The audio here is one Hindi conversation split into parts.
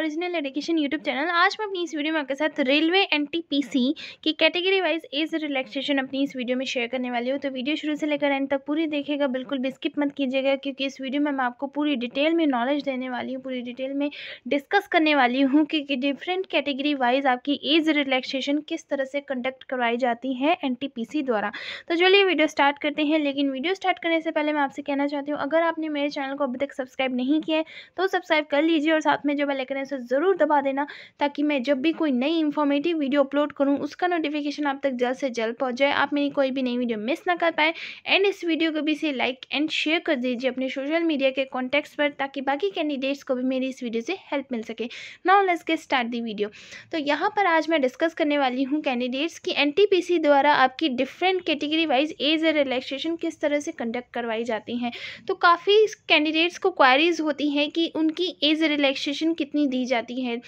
ओरिजिनल एजुकेशन यूट्यूब चैनल आज मैं अपनी इस वीडियो में आपके साथ रेलवे एनटीपीसी की कैटेगरी वाइज एज रिलैक्सेशन अपनी इस वीडियो में शेयर करने वाली हूँ। तो वीडियो शुरू से लेकर एंड तक पूरी देखेगा बिल्कुल भी स्किप मत कीजिएगा, क्योंकि इस वीडियो में मैं आपको पूरी डिटेल में नॉलेज देने वाली हूँ, पूरी डिटेल में डिस्कस करने वाली हूँ कि डिफरेंट कैटेगरी वाइज आपकी एज रिलैक्सेशन किस तरह से कंडक्ट करवाई जाती है एनटीपीसी द्वारा। तो चलिए वीडियो स्टार्ट करते हैं, लेकिन वीडियो स्टार्ट करने से पहले मैं आपसे कहना चाहती हूँ, अगर आपने मेरे चैनल को अभी तक सब्सक्राइब नहीं किया है तो सब्सक्राइब कर लीजिए और साथ में जो आइकन है उसे ज़रूर दबा देना ताकि मैं जब भी कोई नई इन्फॉर्मेटिव वीडियो अपलोड करूँ, उसका नोटिफिकेशन आप तक जल्द से जल्द पहुँच जाए। आप मेरी कोई भी नई वीडियो मिस ना कर पाए। एंड इस वीडियो को भी से लाइक एंड शेयर कर दीजिए अपने सोशल मीडिया के कॉन्टैक्ट्स पर ताकि बाकी कैंडिडेट्स को भी मेरी इस वीडियो से हेल्प मिल सके। Now let's get start the video तो यहाँ पर आज मैं डिस्कस करने वाली हूँ कैंडिडेट्स की एन द्वारा आपकी डिफरेंट कैटेगरी वाइज एज ए रिलैक्सेशन किस तरह से कंडक्ट करवाई जाती हैं। तो काफ़ी कैंडिडेट्स को क्वारीज होती हैं कि उनकी एज रिलैक्सेशन कितनी दी जाती है।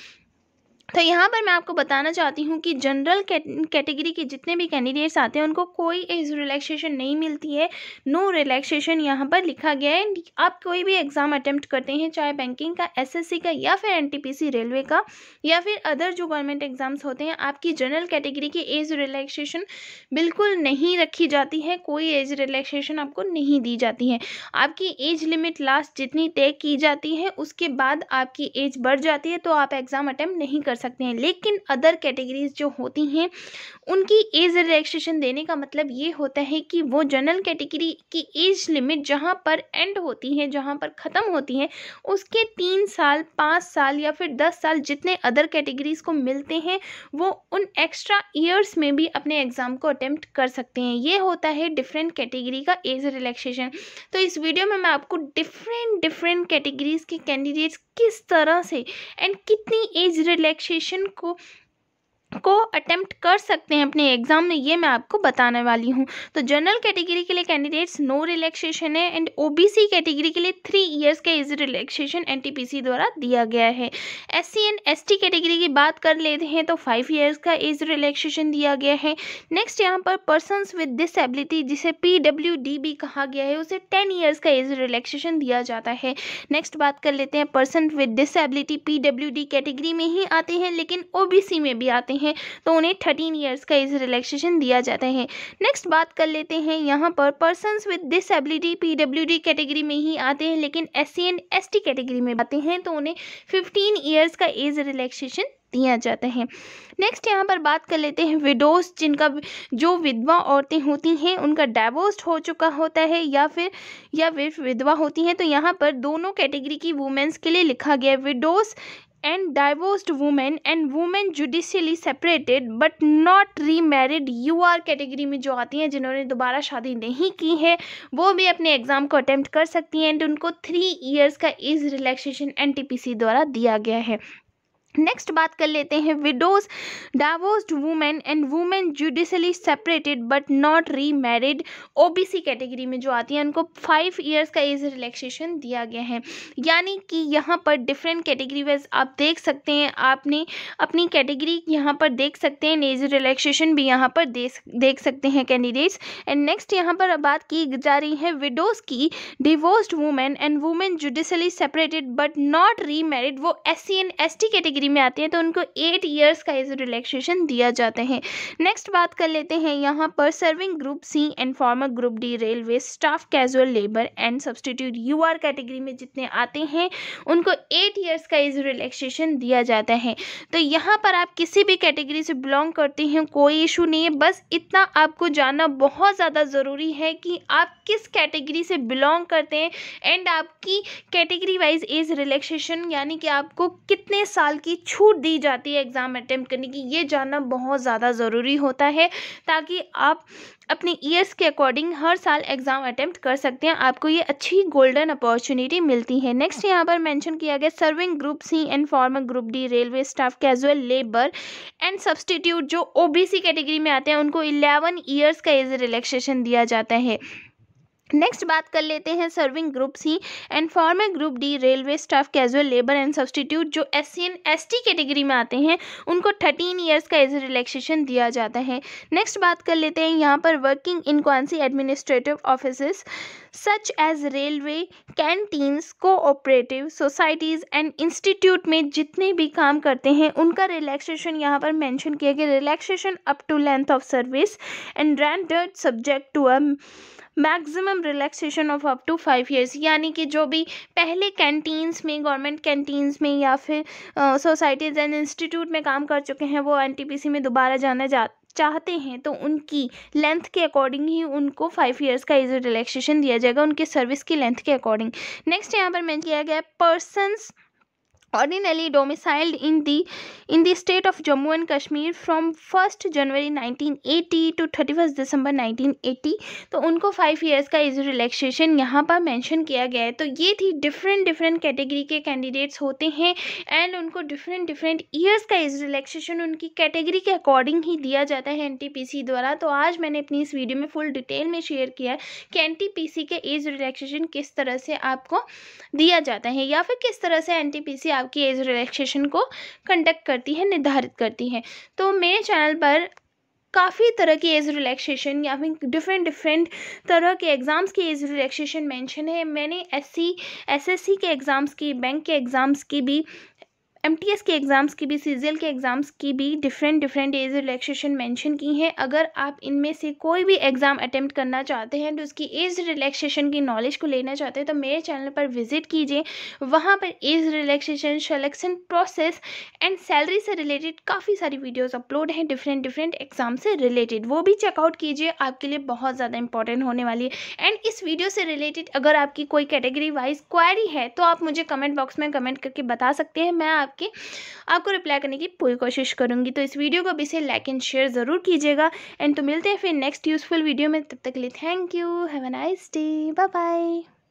तो यहाँ पर मैं आपको बताना चाहती हूँ कि जनरल कैटेगरी के जितने भी कैंडिडेट्स आते हैं, उनको कोई एज रिलैक्सेशन नहीं मिलती है। नो रिलैक्सेशन यहाँ पर लिखा गया है। आप कोई भी एग्ज़ाम अटैम्प्ट करते हैं, चाहे बैंकिंग का एसएससी का या फिर एनटीपीसी रेलवे का, या फिर अदर जो गवर्नमेंट एग्ज़ाम्स होते हैं, आपकी जनरल कैटेगरी की एज रिलैक्सेशन बिल्कुल नहीं रखी जाती है। कोई एज रिलैक्सेशन आपको नहीं दी जाती है। आपकी एज लिमिट लास्ट जितनी तय की जाती है, उसके बाद आपकी एज बढ़ जाती है तो आप एग्ज़ाम अटैम्प्ट नहीं कर सकते हैं। लेकिन अदर कैटेगरीज जो होती हैं, उनकी एज रिलैक्सेशन देने का मतलब ये होता है कि वो जनरल कैटेगरी की एज लिमिट जहाँ पर एंड होती है, जहाँ पर ख़त्म होती है, उसके तीन साल, पाँच साल या फिर दस साल जितने अदर कैटेगरीज को मिलते हैं, वो उन एक्स्ट्रा ईयर्स में भी अपने एग्ज़ाम को अटैम्प्ट कर सकते हैं। ये होता है डिफरेंट कैटेगरी का एज रिलैक्सेशन तो इस वीडियो में मैं आपको डिफरेंट डिफरेंट कैटेगरीज के कैंडिडेट्स किस तरह से एंड कितनी एज रिलैक्सेशन को को अटेम्प्ट कर सकते हैं अपने एग्ज़ाम में, ये मैं आपको बताने वाली हूँ। तो जनरल कैटेगरी के लिए कैंडिडेट्स नो रिलैक्सेशन है एंड ओबीसी कैटेगरी के लिए थ्री इयर्स का एज रिलैक्सेशन एनटीपीसी द्वारा दिया गया है। S C and S T category की बात कर लेते हैं तो फाइव ईयर्स का एज रिलैक्सेशन दिया गया है। नेक्स्ट यहाँ पर पर्सन विद डिसबिलिटी जिसे पी डब्ल्यू डी बी कहा गया है, उसे टेन ईयर्स का एज रिलैक्सेशन दिया जाता है। नेक्स्ट बात कर लेते हैं person with disability P category में ही आते हैं, लेकिन ओ बी सी में भी आते हैं। हैं तो उन्हें थर्टीन ईयर्स का एज रिलैक्सेशन दिया जाता है। नेक्स्ट बात कर लेते हैं, यहाँ पर person with disability PWD category में ही आते हैं, लेकिन S C and S T category में आते हैं तो उन्हें फिफ्टीन ईयर्स का एज रिलैक्सेशन दिया जाता है। नेक्स्ट यहाँ पर बात कर लेते हैं विडोज जिनका जो विधवा औरतें होती हैं, उनका डाइवोर्स हो चुका होता है, या फिर या फिर विधवा होती हैं तो यहाँ पर दोनों कैटेगरी की वुमेंस के लिए लिखा गया है। Widows and divorced women and women judicially separated but not remarried R category में जो आती हैं, जिन्होंने दोबारा शादी नहीं की है, वो भी अपने एग्ज़ाम को अटैम्प्ट कर सकती हैं एंड उनको थ्री ईयर्स का एज रिलैक्सेशन एनटीपीसी द्वारा दिया गया है। नेक्स्ट बात कर लेते हैं widows divorced women and women judicially separated but not remarried OBC category में जो आती हैं, उनको फाइव इयर्स का एज रिलैक्सेशन दिया गया है। यानी कि यहाँ पर डिफरेंट कैटेगरी वाइज आप देख सकते हैं, आपने अपनी कैटेगरी यहाँ पर देख सकते हैं एज रिलैक्सेशन भी यहाँ पर देख सकते हैं कैंडिडेट्स एंड नेक्स्ट यहाँ पर बात की जा रही है विडोज की divorced women and women judicially separated but not re वो S C and S T category degree में आते हैं तो उनको एट ईयर्स का एज रिलैक्सेशन दिया जाता है। नेक्स्ट बात कर लेते हैं, यहाँ पर serving group C and former group D railway staff casual labour and substitute U R category में जितने आते हैं, उनको एट ईयर्स का एज रिलैक्सेशन दिया जाता है। तो यहाँ पर आप किसी भी कैटेगरी से बिलोंग करते हैं, कोई इशू नहीं है, बस इतना आपको जानना बहुत ज़्यादा ज़रूरी है कि आप किस कैटेगरी से बिलोंग करते हैं एंड आपकी कैटेगरी वाइज एज रिलैक्सेशन यानी कि आपको कितने साल की की छूट दी जाती है एग्ज़ाम अटैम्प्ट करने की। ये जानना बहुत ज़्यादा ज़रूरी होता है ताकि आप अपने ईयर्स के अकॉर्डिंग हर साल एग्ज़ाम अटैम्प्ट कर सकते हैं। आपको ये अच्छी गोल्डन अपॉर्चुनिटी मिलती है। नेक्स्ट यहाँ पर मेंशन किया गया serving group C and former group D railway staff casual labour and substitute जो ओबीसी कैटेगरी में आते हैं, उनको इलेवन ईयर्स का एज रिलैक्सेशन दिया जाता है। नेक्स्ट बात कर लेते हैं serving group C and former group D railway staff casual labour and substitute जो S C and S T category में आते हैं, उनको थर्टीन ईयर्स का एज रिलैक्सेशन दिया जाता है. नेक्स्ट बात कर लेते हैं यहाँ पर वर्किंग इन कौन सी administrative office such as railway canteens cooperative societies and institute में जितने भी काम करते हैं, उनका रिलैक्सेशन यहाँ पर मेंशन किया गया। Relaxation up to length of service and rendered subject to a maximum relaxation of up to five years यानी कि जो भी पहले कैंटीन्स में गवर्नमेंट कैंटीन्स में या फिर सोसाइटीज़ एंड इंस्टीट्यूट में काम कर चुके हैं, वो एन में दोबारा जाना जा चाहते हैं तो उनकी लेंथ के अकॉर्डिंग ही उनको फाइव ईयर्स का इज़ रिलैक्सेशन दिया जाएगा, उनके सर्विस की लेंथ के अकॉर्डिंग नेक्स्ट यहाँ पर मैं किया गया persons ordinarily, domiciled in the in the state of Jammu and Kashmir from 1st January 1980 to 31st December 1980 तो उनको फाइव ईयर्स का एज रिलैक्सेशन यहाँ पर मेंशन किया गया है। तो ये थी डिफरेंट डिफरेंट कैटेगरी के कैंडिडेट्स होते हैं एंड उनको डिफरेंट डिफरेंट ईयर्स का एज रिलैक्सेशन उनकी कैटेगरी के अकॉर्डिंग ही दिया जाता है NTPC द्वारा। तो आज मैंने अपनी इस वीडियो में फुल डिटेल में शेयर किया है कि NTPC के एज रिलैक्सेशन किस तरह से आपको दिया जाता है या फिर किस तरह से एन आपकी एज रिलैक्सेशन को कंडक्ट करती है, निर्धारित करती है। तो मेरे चैनल पर काफ़ी तरह की एज रिलैक्सेशन या फिर डिफरेंट डिफरेंट तरह के एग्ज़ाम्स की एज रिलैक्सेशन मेंशन है। मैंने एससी एसएससी के एग्ज़ाम्स की बैंक के एग्ज़ाम्स की भी एमटीएस के एग्ज़ाम्स की भी सी के एग्ज़ाम्स की भी different different age relaxation mention की हैं। अगर आप इनमें से कोई भी एग्ज़ाम अटेम्प्ट करना चाहते हैं तो उसकी एज रिलैक्सेशन की नॉलेज को लेना चाहते हैं तो मेरे चैनल पर विज़िट कीजिए। वहाँ पर age relaxation selection process and salary से रिलेटेड काफ़ी सारी वीडियोज़ अपलोड हैं डिफरेंट डिफरेंट एग्ज़ाम से रिलेटेड वो भी चेकआउट कीजिए, आपके लिए बहुत ज़्यादा इंपॉर्टेंट होने वाली है। एंड इस वीडियो से रिलेटेड अगर आपकी कोई कैटेगरी वाइज क्वारी है तो आप मुझे कमेंट बॉक्स में कमेंट करके बता सकते हैं। मैं आप आपके आपको रिप्लाई करने की पूरी कोशिश करूँगी। तो इस वीडियो को अभी से लाइक एंड शेयर ज़रूर कीजिएगा। एंड तो मिलते हैं फिर नेक्स्ट यूज़फुल वीडियो में। तब तक के लिए thank you have a nice day bye bye